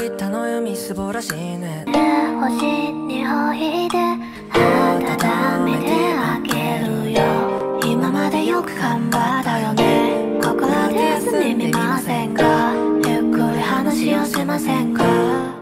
切たのよみすぼらしいね。星においで温めてあげるよ。今までよく頑張ったよね。ここで休んでみませんか？ゆっくり話をしませんか？